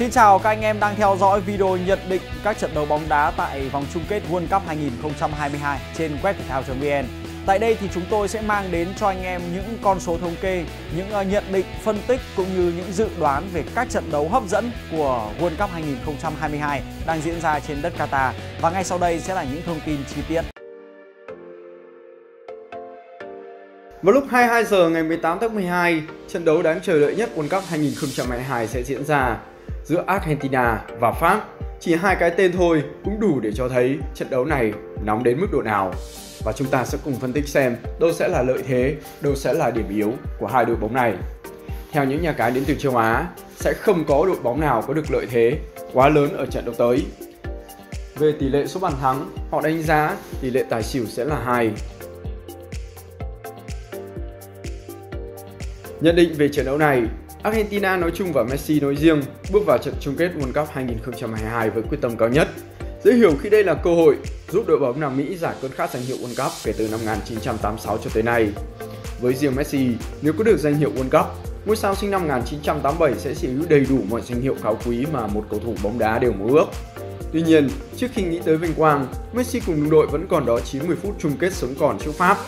Xin chào các anh em đang theo dõi video nhận định các trận đấu bóng đá tại vòng chung kết World Cup 2022 trên web thể thao.vn. Tại đây thì chúng tôi sẽ mang đến cho anh em những con số thống kê, những ờ, nhận định, phân tích cũng như những dự đoán về các trận đấu hấp dẫn của World Cup 2022 đang diễn ra trên đất Qatar. Và ngay sau đây sẽ là những thông tin chi tiết. Vào lúc 22 giờ ngày 18 tháng 12, trận đấu đáng chờ đợi nhất World Cup 2022 sẽ diễn ra giữa Argentina và Pháp. Chỉ hai cái tên thôi cũng đủ để cho thấy trận đấu này nóng đến mức độ nào. Và chúng ta sẽ cùng phân tích xem đâu sẽ là lợi thế, đâu sẽ là điểm yếu của hai đội bóng này. Theo những nhà cái đến từ châu Á, sẽ không có đội bóng nào có được lợi thế quá lớn ở trận đấu tới. Về tỷ lệ số bàn thắng, họ đánh giá tỷ lệ tài xỉu sẽ là 2. Nhận định về trận đấu này, Argentina nói chung và Messi nói riêng bước vào trận chung kết World Cup 2022 với quyết tâm cao nhất. Dễ hiểu khi đây là cơ hội giúp đội bóng Nam Mỹ giải cơn khát danh hiệu World Cup kể từ năm 1986 cho tới nay. Với riêng Messi, nếu có được danh hiệu World Cup, ngôi sao sinh năm 1987 sẽ sở hữu đầy đủ mọi danh hiệu cao quý mà một cầu thủ bóng đá đều mơ ước. Tuy nhiên, trước khi nghĩ tới vinh quang, Messi cùng đồng đội vẫn còn đó 90 phút chung kết sống còn trước Pháp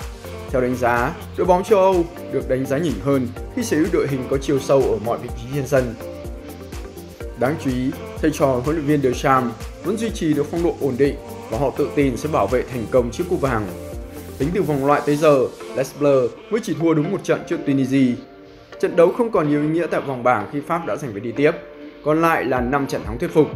theo đánh giá, đội bóng châu Âu được đánh giá nhỉnh hơn khi sở hữu đội hình có chiều sâu ở mọi vị trí trên sân. Đáng chú ý, thầy trò huấn luyện viên Deschamps vẫn duy trì được phong độ ổn định và họ tự tin sẽ bảo vệ thành công chiếc cúp vàng. Tính từ vòng loại tới giờ, Les Bleus mới chỉ thua đúng một trận trước Tunisia. Trận đấu không còn nhiều ý nghĩa tại vòng bảng khi Pháp đã giành vé đi tiếp, còn lại là 5 trận thắng thuyết phục.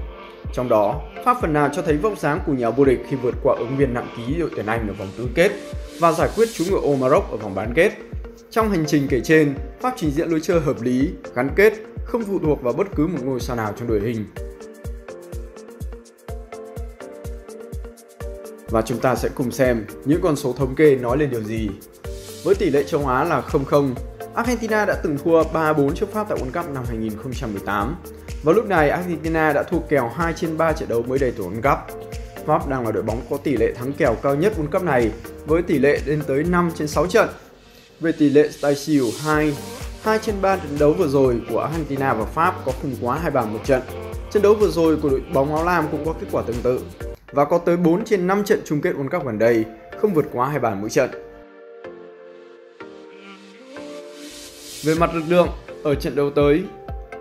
Trong đó, Pháp phần nào cho thấy vóc dáng của nhà vô địch khi vượt qua ứng viên nặng ký đội tuyển Anh ở vòng tứ kết và giải quyết chú ngựa ô Maroc ở vòng bán kết. Trong hành trình kể trên, Pháp trình diễn lối chơi hợp lý, gắn kết, không phụ thuộc vào bất cứ một ngôi sao nào trong đội hình. Và chúng ta sẽ cùng xem những con số thống kê nói lên điều gì. Với tỷ lệ châu Á là 0-0, Argentina đã từng thua 3-4 trước Pháp tại World Cup năm 2018. Và lúc này Argentina đã thua kèo 2 trên 3 trận đấu mới đầy tổ World Cup. Pháp đang là đội bóng có tỷ lệ thắng kèo cao nhất World Cup này với tỷ lệ lên tới 5 trên 6 trận. Về tỷ lệ tài xỉu 2, 2 trên 3 trận đấu vừa rồi của Argentina và Pháp có không quá hai bàn một trận. Trận đấu vừa rồi của đội bóng áo lam cũng có kết quả tương tự và có tới 4 trên 5 trận chung kết World Cup gần đây không vượt quá hai bàn mỗi trận. Về mặt lực lượng, ở trận đấu tới,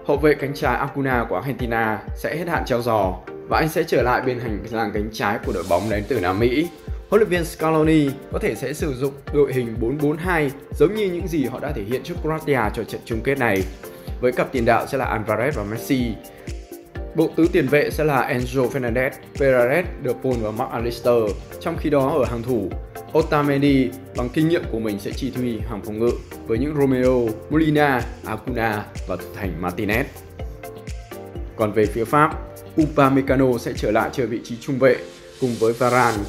hậu vệ cánh trái Acuna của Argentina sẽ hết hạn treo giò và anh sẽ trở lại bên hành lang cánh trái của đội bóng đến từ Nam Mỹ. Huấn luyện viên Scaloni có thể sẽ sử dụng đội hình 4-4-2 giống như những gì họ đã thể hiện trước Croatia cho trận chung kết này. Với cặp tiền đạo sẽ là Alvarez và Messi. Bộ tứ tiền vệ sẽ là Enzo Fernandez, Perez, De Paul và Mark Allister. Trong khi đó ở hàng thủ, Otamendi bằng kinh nghiệm của mình sẽ chỉ huy hàng phòng ngự với những Romeo, Molina, Acuna và thủ thành Martinez. Còn về phía Pháp, Upamecano sẽ trở lại chơi vị trí trung vệ cùng với Varane.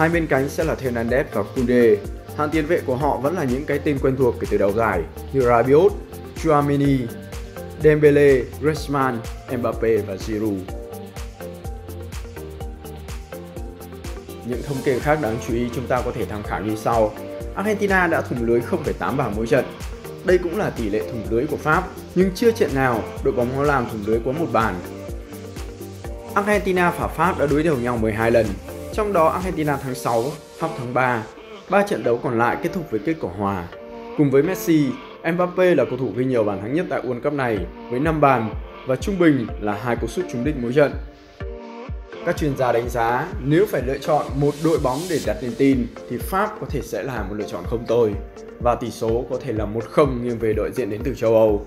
Hai bên cánh sẽ là Hernandez và Koundé. Hàng tiền vệ của họ vẫn là những cái tên quen thuộc kể từ đầu giải như Rabiot, Chouameni, Dembele, Griezmann, Mbappe và Giroud. Những thống kê khác đáng chú ý chúng ta có thể tham khảo như sau. Argentina đã thủng lưới 0,8 bàn mỗi trận. Đây cũng là tỷ lệ thủng lưới của Pháp, nhưng chưa trận nào đội bóng Hoa làm thủng lưới quá một bàn Argentina và Pháp đã đối đầu nhau 12 lần, trong đó Argentina thắng 6, Pháp thắng 3. Ba trận đấu còn lại kết thúc với kết quả hòa. Cùng với Messi, Mbappe là cầu thủ ghi nhiều bàn thắng nhất tại World Cup này với 5 bàn và trung bình là hai cú sút trúng đích mỗi trận. Các chuyên gia đánh giá nếu phải lựa chọn một đội bóng để đặt niềm tin thì Pháp có thể sẽ là một lựa chọn không tồi và tỷ số có thể là 1-0 nghiêng về đội diện đến từ châu Âu.